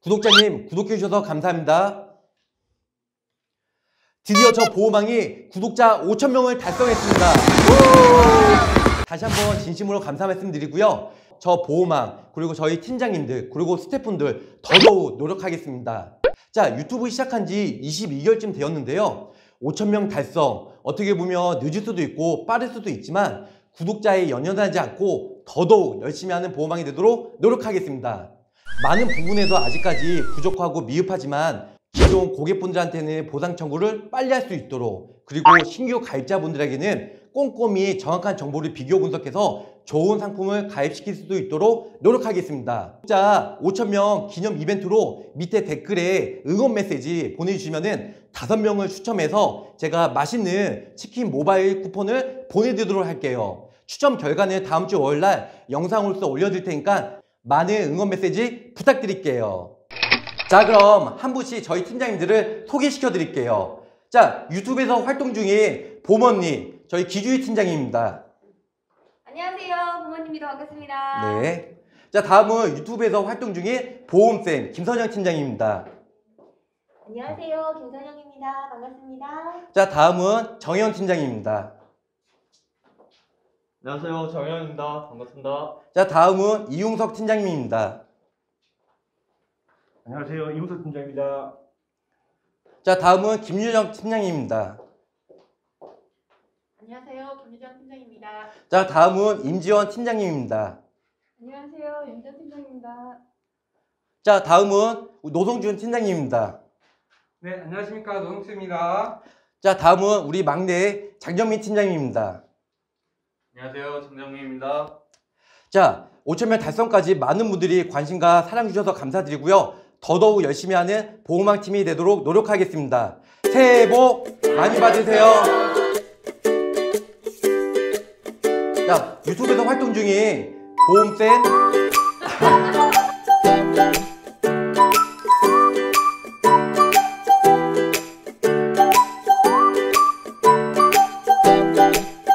구독자님 구독해주셔서 감사합니다. 드디어 저 보호망이 구독자 5천명을 달성했습니다. 다시 한번 진심으로 감사 말씀드리고요. 저 보호망 그리고 저희 팀장님들 그리고 스태프분들 더더욱 노력하겠습니다. 자 유튜브 시작한 지 22개월쯤 되었는데요. 5천명 달성 어떻게 보면 늦을 수도 있고 빠를 수도 있지만 구독자에 연연하지 않고 더더욱 열심히 하는 보호망이 되도록 노력하겠습니다. 많은 부분에서 아직까지 부족하고 미흡하지만 기존 고객분들한테는 보상 청구를 빨리 할 수 있도록 그리고 신규 가입자분들에게는 꼼꼼히 정확한 정보를 비교 분석해서 좋은 상품을 가입시킬 수도 있도록 노력하겠습니다. 구독자 5,000명 기념 이벤트로 밑에 댓글에 응원 메시지 보내주시면은 5명을 추첨해서 제가 맛있는 치킨 모바일 쿠폰을 보내드리도록 할게요. 추첨 결과는 다음 주 월요일 날 영상으로서 올려드릴 테니까 많은 응원 메시지 부탁드릴게요. 자 그럼 한 분씩 저희 팀장님들을 소개시켜 드릴게요. 자 유튜브에서 활동 중인 보머님 저희 기주희 팀장님입니다. 안녕하세요. 부모님이도 반갑습니다. 네. 자 다음은 유튜브에서 활동 중인 보험쌤 김선영 팀장님입니다. 안녕하세요. 김선영입니다. 반갑습니다. 자 다음은 정현 팀장님입니다. 안녕하세요 정현입니다 반갑습니다 자 다음은 이용석 팀장님입니다. 안녕하세요. 이우석 팀장입니다. 자 다음은 김유정 팀장님입니다. 안녕하세요. 김유정 팀장입니다. 자 다음은 임지원 팀장님입니다. 안녕하세요. 윤전 팀장입니다. 자 다음은 노성준 팀장님입니다. 네, 안녕하십니까. 노동수입니다. 자 다음은 우리 막내 장정민 팀장님입니다. 안녕하세요 정정민입니다 자 5천명 달성까지 많은 분들이 관심과 사랑 주셔서 감사드리고요. 더더욱 열심히 하는 보호망 팀이 되도록 노력하겠습니다. 새해 복 많이 받으세요. 자 유튜브에서 활동 중인 보험쌤